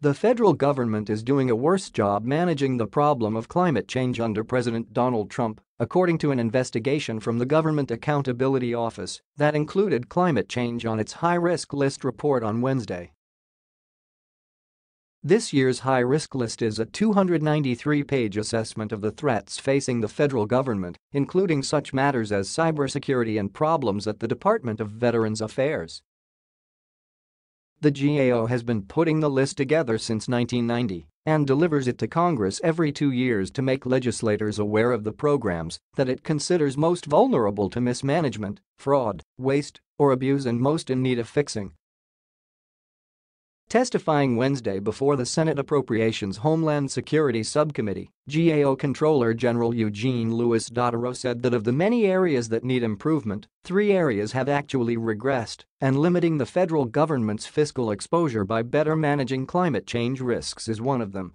The federal government is doing a worse job managing the problem of climate change under President Donald Trump, according to an investigation from the Government Accountability Office that included climate change on its high-risk list report on Wednesday. This year's high-risk list is a 293-page assessment of the threats facing the federal government, including such matters as cybersecurity and problems at the Department of Veterans Affairs. The GAO has been putting the list together since 1990 and delivers it to Congress every two years to make legislators aware of the programs that it considers most vulnerable to mismanagement, fraud, waste, or abuse and most in need of fixing. Testifying Wednesday before the Senate Appropriations Homeland Security Subcommittee, GAO Comptroller General Eugene Lewis Dodaro said that of the many areas that need improvement, three areas have actually regressed, and limiting the federal government's fiscal exposure by better managing climate change risks is one of them.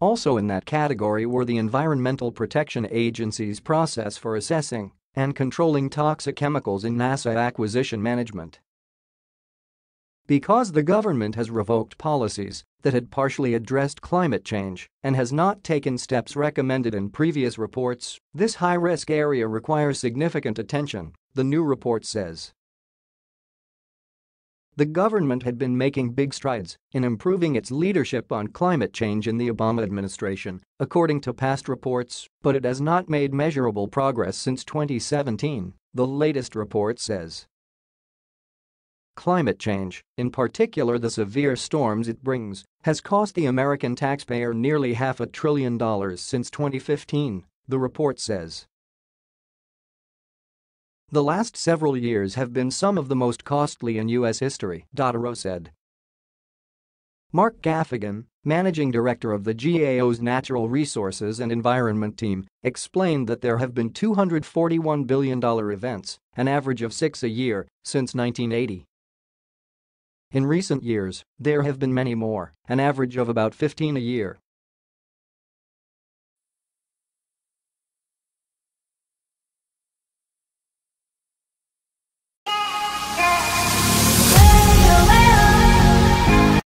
Also in that category were the Environmental Protection Agency's process for assessing and controlling toxic chemicals in NASA acquisition management because the government has revoked policies that had partially addressed climate change and has not taken steps recommended in previous reports, this high-risk area requires significant attention, the new report says. The government had been making big strides in improving its leadership on climate change in the Obama administration, according to past reports, but it has not made measurable progress since 2017, the latest report says. Climate change, in particular the severe storms it brings, has cost the American taxpayer nearly half a trillion dollars since 2015, the report says. The last several years have been some of the most costly in U.S. history, Dodaro said. Mark Gaffigan, managing director of the GAO's Natural Resources and Environment team, explained that there have been $241 billion events, an average of six a year, since 1980. In recent years, there have been many more, an average of about 15 a year,